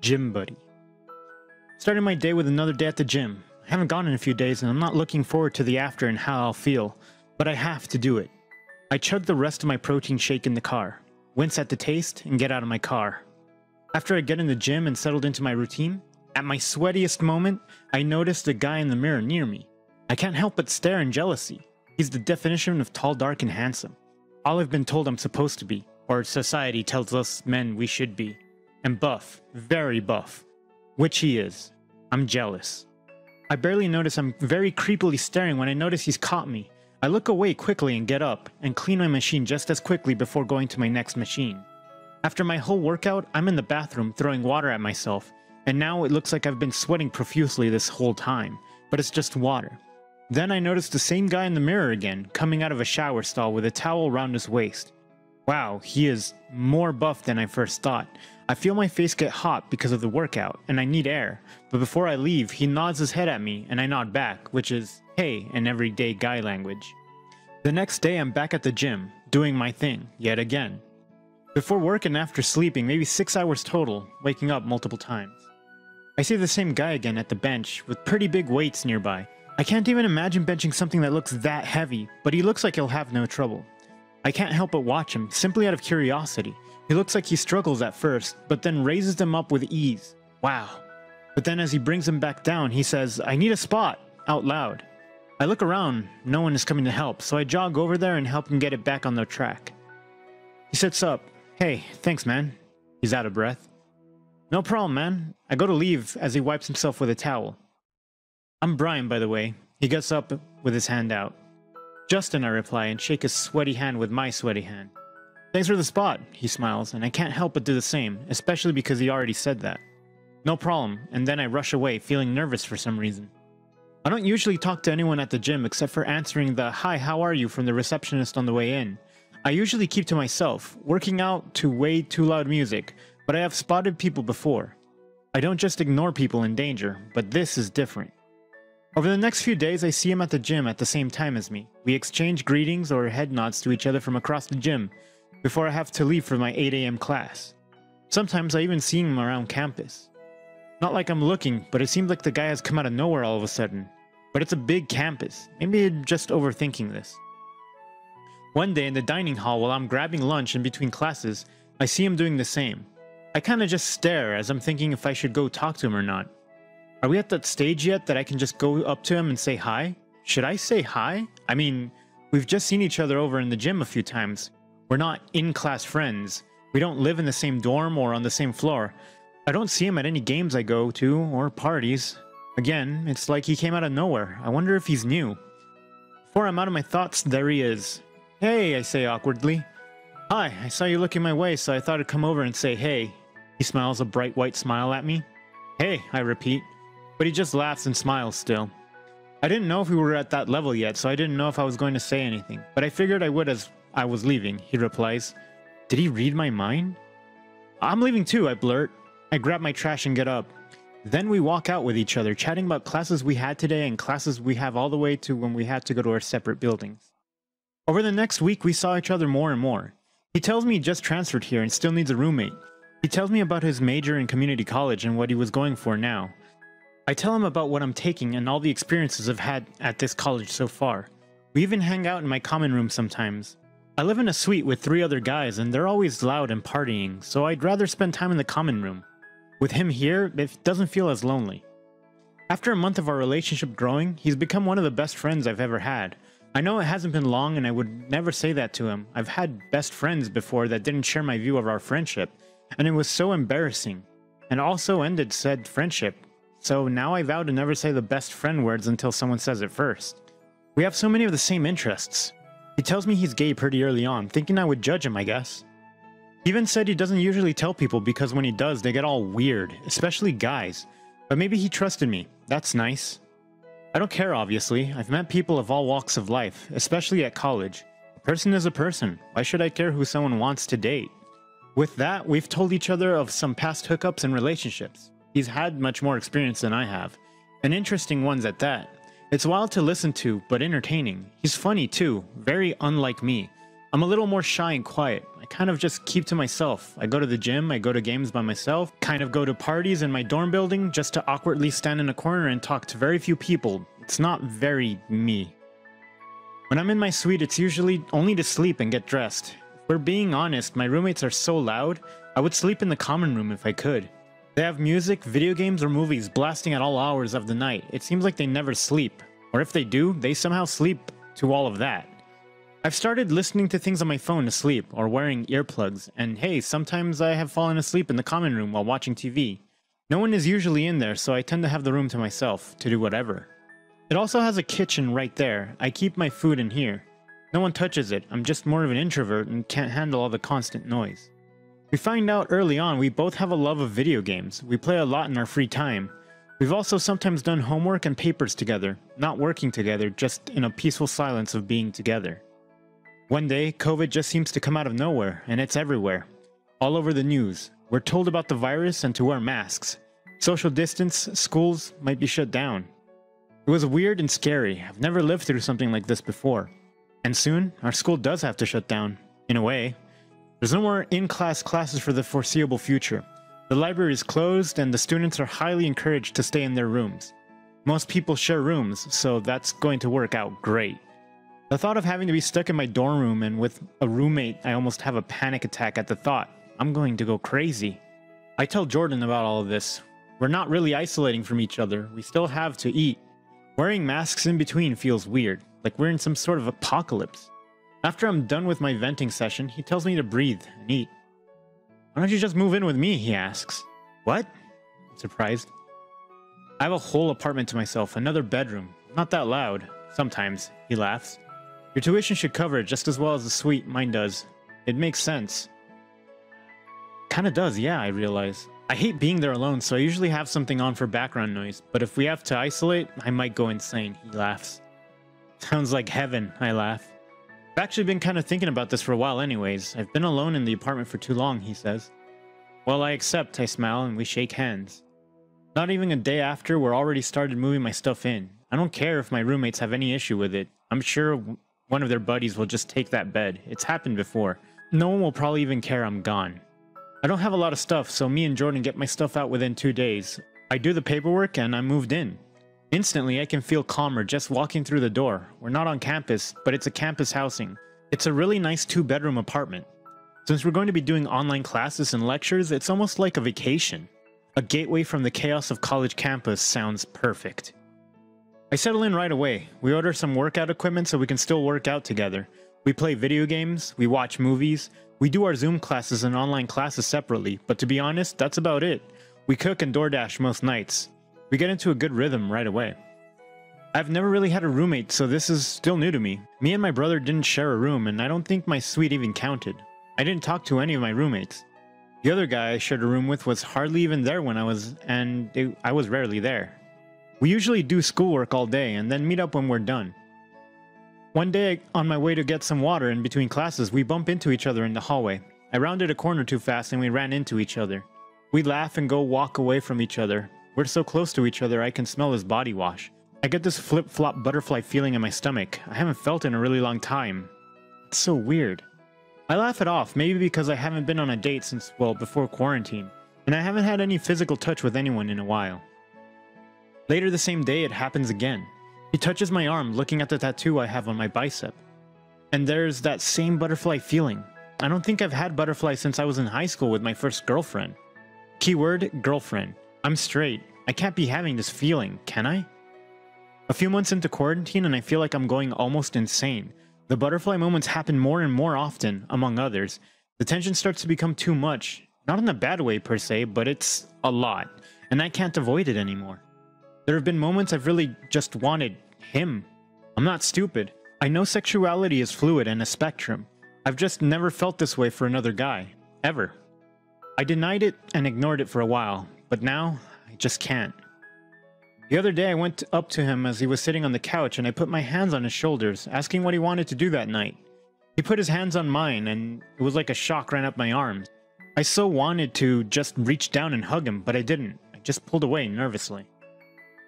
Gym Buddy. Starting my day with another day at the gym. I haven't gone in a few days and I'm not looking forward to the after and how I'll feel, but I have to do it. I chug the rest of my protein shake in the car, wince at the taste, and get out of my car. After I get in the gym and settled into my routine, at my sweatiest moment, I noticed a guy in the mirror near me. I can't help but stare in jealousy. He's the definition of tall, dark, and handsome. All I've been told I'm supposed to be, or society tells us men we should be. And buff, very buff. Which he is. I'm jealous. I barely notice I'm very creepily staring when I notice he's caught me. I look away quickly and get up, and clean my machine just as quickly before going to my next machine. After my whole workout, I'm in the bathroom throwing water at myself, and now it looks like I've been sweating profusely this whole time, but it's just water. Then I notice the same guy in the mirror again, coming out of a shower stall with a towel around his waist. Wow, he is more buff than I first thought. I feel my face get hot because of the workout, and I need air, but before I leave, he nods his head at me, and I nod back, which is hey in everyday guy language. The next day, I'm back at the gym, doing my thing, yet again. Before work and after sleeping, maybe 6 hours total, waking up multiple times. I see the same guy again at the bench, with pretty big weights nearby. I can't even imagine benching something that looks that heavy, but he looks like he'll have no trouble. I can't help but watch him, simply out of curiosity. He looks like he struggles at first, but then raises them up with ease. Wow. But then as he brings them back down, he says, I need a spot, out loud. I look around, no one is coming to help, so I jog over there and help him get it back on the track. He sits up. Hey, thanks, man. He's out of breath. No problem, man. I go to leave as he wipes himself with a towel. I'm Brian, by the way. He gets up with his hand out. Justin, I reply, and shake his sweaty hand with my sweaty hand. Thanks for the spot, he smiles, and I can't help but do the same, especially because he already said that. No problem, and then I rush away, feeling nervous for some reason. I don't usually talk to anyone at the gym except for answering the hi, how are you from the receptionist on the way in. I usually keep to myself, working out to way too loud music, but I have spotted people before. I don't just ignore people in danger, but this is different. Over the next few days, I see him at the gym at the same time as me. We exchange greetings or head nods to each other from across the gym before I have to leave for my 8 a.m. class. Sometimes I even see him around campus. Not like I'm looking, but it seems like the guy has come out of nowhere all of a sudden. But it's a big campus. Maybe I'm just overthinking this. One day in the dining hall while I'm grabbing lunch in between classes, I see him doing the same. I kinda just stare as I'm thinking if I should go talk to him or not. Are we at that stage yet that I can just go up to him and say hi? Should I say hi? I mean, we've just seen each other over in the gym a few times. We're not in-class friends. We don't live in the same dorm or on the same floor. I don't see him at any games I go to or parties. Again, it's like he came out of nowhere. I wonder if he's new. Before I'm out of my thoughts, there he is. Hey, I say awkwardly. Hi, I saw you looking my way, so I thought I'd come over and say hey. He smiles a bright white smile at me. Hey, I repeat but he just laughs and smiles still. I didn't know if we were at that level yet, so I didn't know if I was going to say anything, but I figured I would as I was leaving, he replies. Did he read my mind? I'm leaving too, I blurt. I grab my trash and get up. Then we walk out with each other, chatting about classes we had today and classes we have all the way to when we had to go to our separate buildings. Over the next week, we saw each other more and more. He tells me he just transferred here and still needs a roommate. He tells me about his major in community college and what he was going for now. I tell him about what I'm taking and all the experiences I've had at this college so far. We even hang out in my common room sometimes. I live in a suite with three other guys and they're always loud and partying, so I'd rather spend time in the common room. With him here, it doesn't feel as lonely. After a month of our relationship growing, he's become one of the best friends I've ever had. I know it hasn't been long and I would never say that to him. I've had best friends before that didn't share my view of our friendship, and it was so embarrassing. And also ended said friendship so now I vow to never say the best friend words until someone says it first. We have so many of the same interests. He tells me he's gay pretty early on, thinking I would judge him, I guess. He even said he doesn't usually tell people because when he does, they get all weird, especially guys. But maybe he trusted me. That's nice. I don't care, obviously. I've met people of all walks of life, especially at college. A person is a person. Why should I care who someone wants to date? With that, we've told each other of some past hookups and relationships. He's had much more experience than I have, and interesting ones at that. It's wild to listen to, but entertaining. He's funny too, very unlike me. I'm a little more shy and quiet. I kind of just keep to myself. I go to the gym, I go to games by myself, kind of go to parties in my dorm building just to awkwardly stand in a corner and talk to very few people. It's not very me. When I'm in my suite, it's usually only to sleep and get dressed. If we're being honest, my roommates are so loud, I would sleep in the common room if I could. They have music, video games, or movies blasting at all hours of the night. It seems like they never sleep. Or if they do, they somehow sleep to all of that. I've started listening to things on my phone to sleep or wearing earplugs, and hey, sometimes I have fallen asleep in the common room while watching TV. No one is usually in there, so I tend to have the room to myself to do whatever. It also has a kitchen right there. I keep my food in here. No one touches it. I'm just more of an introvert and can't handle all the constant noise. We find out early on we both have a love of video games. We play a lot in our free time. We've also sometimes done homework and papers together, not working together, just in a peaceful silence of being together. One day, COVID just seems to come out of nowhere, and it's everywhere. All over the news. We're told about the virus and to wear masks. Social distance, schools might be shut down. It was weird and scary. I've never lived through something like this before. And soon, our school does have to shut down, in a way. There's no more in-class classes for the foreseeable future. The library is closed and the students are highly encouraged to stay in their rooms. Most people share rooms, so that's going to work out great. The thought of having to be stuck in my dorm room and with a roommate, I almost have a panic attack at the thought. I'm going to go crazy. I tell Jordan about all of this. We're not really isolating from each other. We still have to eat. Wearing masks in between feels weird, like we're in some sort of apocalypse. After I'm done with my venting session, he tells me to breathe and eat. Why don't you just move in with me? He asks. What? I'm surprised. I have a whole apartment to myself, another bedroom. Not that loud. Sometimes, he laughs. Your tuition should cover it just as well as the suite mine does. It makes sense. Kinda does, yeah, I realize. I hate being there alone, so I usually have something on for background noise, but if we have to isolate, I might go insane, he laughs. Sounds like heaven, I laugh. I've actually been kind of thinking about this for a while anyways. I've been alone in the apartment for too long, he says. Well, I accept, I smile, and we shake hands. Not even a day after, we're already started moving my stuff in. I don't care if my roommates have any issue with it. I'm sure one of their buddies will just take that bed. It's happened before. No one will probably even care I'm gone. I don't have a lot of stuff, so me and Jordan get my stuff out within two days. I do the paperwork and I'm moved in. Instantly, I can feel calmer just walking through the door. We're not on campus, but it's a campus housing. It's a really nice two bedroom apartment. Since we're going to be doing online classes and lectures, it's almost like a vacation. A gateway from the chaos of college campus sounds perfect. I settle in right away. We order some workout equipment so we can still work out together. We play video games, we watch movies, we do our Zoom classes and online classes separately, but to be honest, that's about it. We cook and DoorDash most nights. We get into a good rhythm right away. I've never really had a roommate, so this is still new to me. Me and my brother didn't share a room, and I don't think my suite even counted. I didn't talk to any of my roommates. The other guy I shared a room with was hardly even there when I was, and it, I was rarely there. We usually do schoolwork all day and then meet up when we're done. One day, on my way to get some water in between classes, we bump into each other in the hallway. I rounded a corner too fast and we ran into each other. We laugh and go walk away from each other. We're so close to each other I can smell his body wash. I get this flip-flop butterfly feeling in my stomach. I haven't felt in a really long time. It's so weird. I laugh it off, maybe because I haven't been on a date since, well, before quarantine, and I haven't had any physical touch with anyone in a while. Later the same day, it happens again. He touches my arm, looking at the tattoo I have on my bicep. And there's that same butterfly feeling. I don't think I've had butterflies since I was in high school with my first girlfriend. Keyword, girlfriend. I'm straight. I can't be having this feeling, can I? A few months into quarantine and I feel like I'm going almost insane. The butterfly moments happen more and more often, among others. The tension starts to become too much. Not in a bad way per se, but it's a lot. And I can't avoid it anymore. There have been moments I've really just wanted him. I'm not stupid. I know sexuality is fluid and a spectrum. I've just never felt this way for another guy. Ever. I denied it and ignored it for a while, but now I just can't. The other day I went up to him as he was sitting on the couch and I put my hands on his shoulders, asking what he wanted to do that night. He put his hands on mine and it was like a shock ran up my arms. I so wanted to just reach down and hug him, but I didn't. I just pulled away nervously.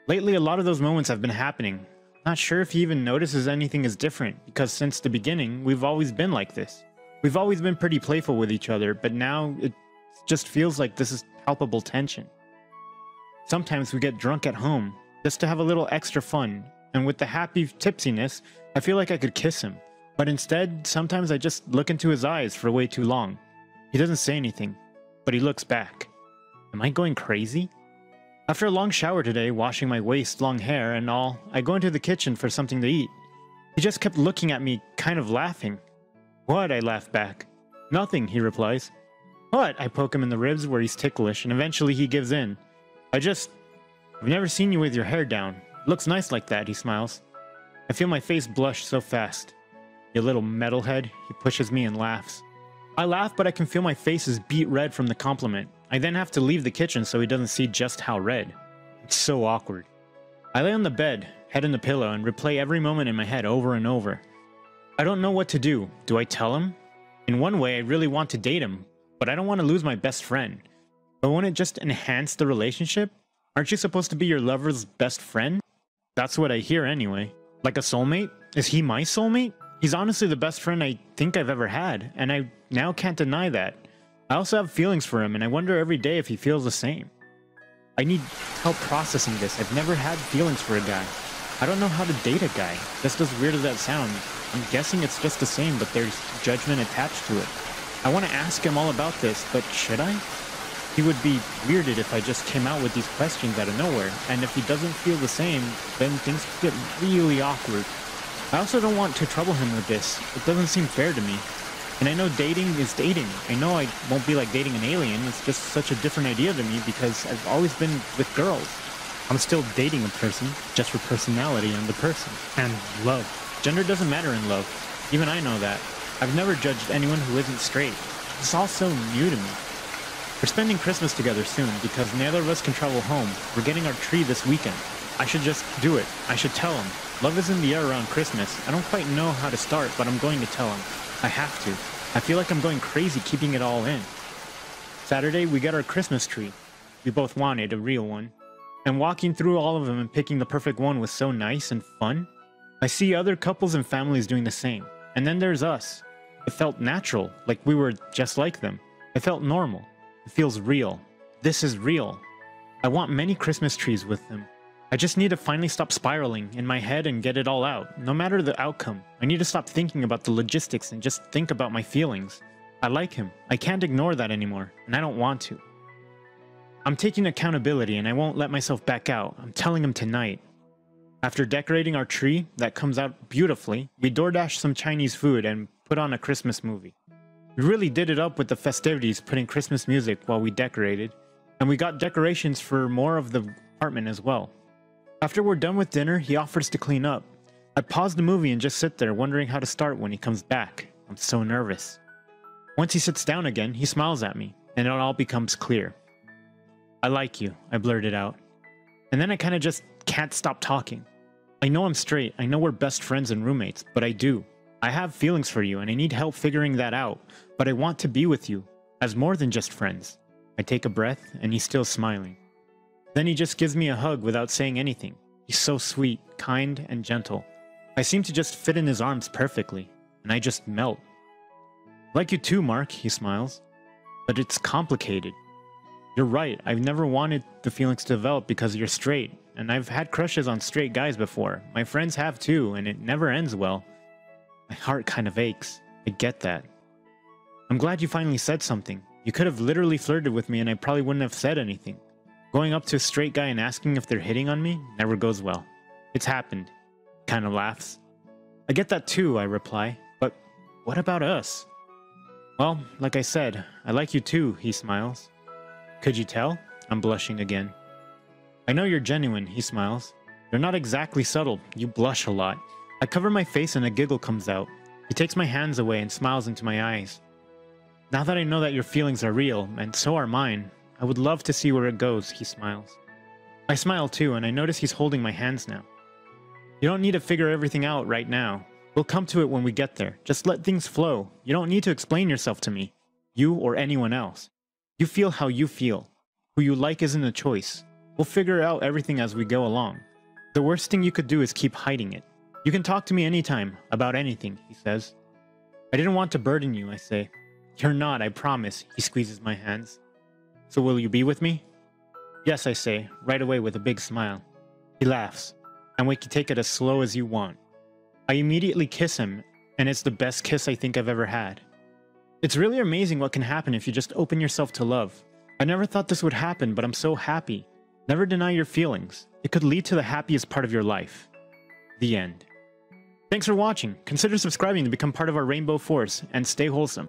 Lately, a lot of those moments have been happening. Not sure if he even notices anything is different, because since the beginning, we've always been like this. We've always been pretty playful with each other, but now it just feels like this is palpable tension. Sometimes we get drunk at home, just to have a little extra fun, and with the happy tipsiness, I feel like I could kiss him. But instead, sometimes I just look into his eyes for way too long. He doesn't say anything, but he looks back. Am I going crazy? After a long shower today, washing my waist long hair and all, I go into the kitchen for something to eat. He just kept looking at me, kind of laughing. What? I laugh back. Nothing, he replies. What? I poke him in the ribs where he's ticklish, and eventually he gives in. I just. I've never seen you with your hair down. It looks nice like that, he smiles. I feel my face blush so fast. You little metalhead, he pushes me and laughs. I laugh, but I can feel my face is beet red from the compliment. I then have to leave the kitchen so he doesn't see just how red. It's so awkward. I lay on the bed, head in the pillow, and replay every moment in my head over and over. I don't know what to do. Do I tell him? In one way, I really want to date him, but I don't want to lose my best friend. But won't it just enhance the relationship? Aren't you supposed to be your lover's best friend? That's what I hear anyway. Like a soulmate? Is he my soulmate? He's honestly the best friend I think I've ever had, and I now can't deny that. I also have feelings for him, and I wonder every day if he feels the same. I need help processing this. I've never had feelings for a guy. I don't know how to date a guy. Just as weird as that sounds, I'm guessing it's just the same, but there's judgment attached to it. I want to ask him all about this, but should I? He would be weirded if I just came out with these questions out of nowhere, and if he doesn't feel the same, then things get really awkward. I also don't want to trouble him with this. It doesn't seem fair to me. And I know dating is dating. I know I won't be like dating an alien. It's just such a different idea to me because I've always been with girls. I'm still dating a person just for personality and the person. And love. Gender doesn't matter in love. Even I know that. I've never judged anyone who isn't straight. It's all so new to me. We're spending Christmas together soon because neither of us can travel home. We're getting our tree this weekend. I should just do it. I should tell him. Love is in the air around Christmas. I don't quite know how to start, but I'm going to tell him. I have to. I feel like I'm going crazy keeping it all in. Saturday, we got our Christmas tree. We both wanted a real one. And walking through all of them and picking the perfect one was so nice and fun. I see other couples and families doing the same. And then there's us. It felt natural, like we were just like them. It felt normal. It feels real. This is real. I want many Christmas trees with them. I just need to finally stop spiraling in my head and get it all out, no matter the outcome. I need to stop thinking about the logistics and just think about my feelings. I like him. I can't ignore that anymore, and I don't want to. I'm taking accountability and I won't let myself back out. I'm telling him tonight. After decorating our tree, that comes out beautifully, we DoorDash some Chinese food and put on a Christmas movie. We really did it up with the festivities, putting Christmas music while we decorated, and we got decorations for more of the apartment as well. After we're done with dinner, he offers to clean up. I pause the movie and just sit there wondering how to start when he comes back. I'm so nervous. Once he sits down again, he smiles at me, and it all becomes clear. I like you, I blurted out. And then I kind of just can't stop talking. I know I'm straight, I know we're best friends and roommates, but I do. I have feelings for you and I need help figuring that out, but I want to be with you, as more than just friends. I take a breath, and he's still smiling. Then he just gives me a hug without saying anything. He's so sweet, kind, and gentle. I seem to just fit in his arms perfectly, and I just melt. Like you too, Mark, he smiles. But it's complicated. You're right, I've never wanted the feelings to develop because you're straight, and I've had crushes on straight guys before. My friends have too, and it never ends well. My heart kind of aches. I get that. I'm glad you finally said something. You could have literally flirted with me and I probably wouldn't have said anything. Going up to a straight guy and asking if they're hitting on me never goes well. It's happened. Kind of laughs. I get that too, I reply. But what about us? Well, like I said, I like you too, he smiles. Could you tell? I'm blushing again. I know you're genuine, he smiles. You're not exactly subtle, you blush a lot. I cover my face and a giggle comes out. He takes my hands away and smiles into my eyes. Now that I know that your feelings are real, and so are mine, I would love to see where it goes, he smiles. I smile too, and I notice he's holding my hands now. You don't need to figure everything out right now. We'll come to it when we get there. Just let things flow. You don't need to explain yourself to me. You or anyone else. You feel how you feel. Who you like isn't a choice. We'll figure out everything as we go along. The worst thing you could do is keep hiding it. You can talk to me anytime, about anything, he says. I didn't want to burden you, I say. You're not, I promise, he squeezes my hands. So will you be with me? Yes, I say, right away with a big smile. He laughs, and we can take it as slow as you want. I immediately kiss him, and it's the best kiss I think I've ever had. It's really amazing what can happen if you just open yourself to love. I never thought this would happen, but I'm so happy. Never deny your feelings. It could lead to the happiest part of your life. The end. Thanks for watching. Consider subscribing to become part of our Rainbow Force, and stay wholesome.